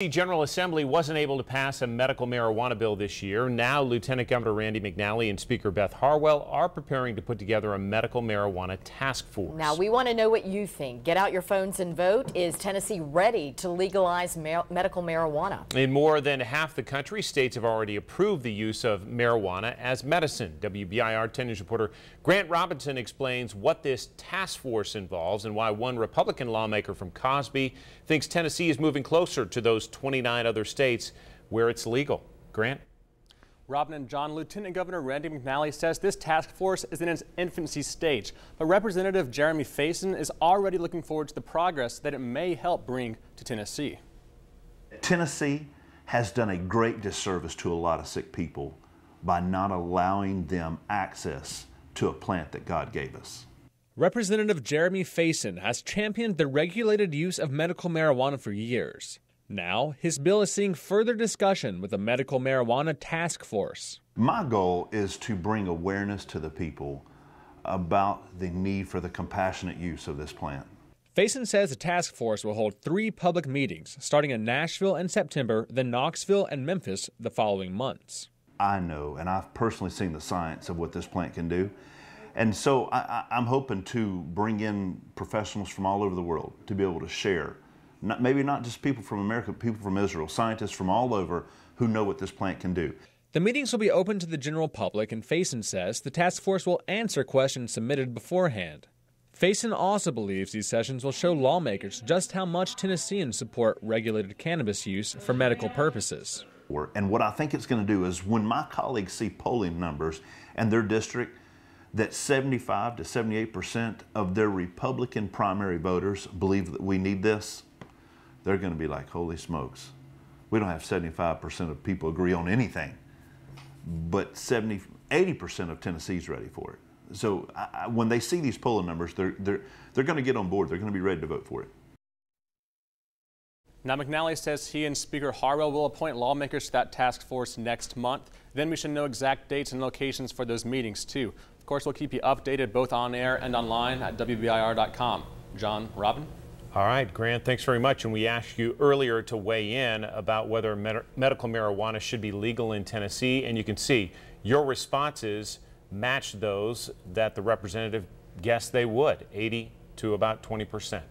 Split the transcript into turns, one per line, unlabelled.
The General Assembly wasn't able to pass a medical marijuana bill this year. Now, Lieutenant Governor Randy McNally and Speaker Beth Harwell are preparing to put together a medical marijuana task force.
Now, we want to know what you think. Get out your phones and vote. Is Tennessee ready to legalize mar medical marijuana?
In more than half the country, states have already approved the use of marijuana as medicine. WBIR 10 News reporter Grant Robinson explains what this task force involves and why one Republican lawmaker from Cosby thinks Tennessee is moving closer to those 29 other states where it's legal. Grant?
Robin and John, Lieutenant Governor Randy McNally says this task force is in its infancy stage, but Representative Jeremy Faison is already looking forward to the progress that it may help bring to Tennessee.
Tennessee has done a great disservice to a lot of sick people by not allowing them access to a plant that God gave us.
Representative Jeremy Faison has championed the regulated use of medical marijuana for years. Now, his bill is seeing further discussion with the Medical Marijuana Task Force.
My goal is to bring awareness to the people about the need for the compassionate use of this plant.
Faison says the task force will hold three public meetings, starting in Nashville in September, then Knoxville and Memphis the following months.
I know, and I've personally seen the science of what this plant can do. And so I, am hoping to bring in professionals from all over the world to be able to share not, maybe not just people from America, people from Israel, scientists from all over who know what this plant can do.
The meetings will be open to the general public, and Faison says the task force will answer questions submitted beforehand. Faison also believes these sessions will show lawmakers just how much Tennesseans support regulated cannabis use for medical purposes.
And what I think it's going to do is when my colleagues see polling numbers and their district, that 75 to 78 percent of their Republican primary voters believe that we need this, they're going to be like, holy smokes, we don't have 75% of people agree on anything, but 70, 80% of Tennessee's ready for it. So I, when they see these polling numbers, they're, they're, they're going to get on board. They're going to be ready to vote for it.
Now, McNally says he and Speaker Harwell will appoint lawmakers to that task force next month. Then we should know exact dates and locations for those meetings, too. Of course, we'll keep you updated both on air and online at WBIR.com. John, Robin?
All right, Grant, thanks very much. And we asked you earlier to weigh in about whether med medical marijuana should be legal in Tennessee. And you can see your responses match those that the representative guessed they would 80 to about 20 percent.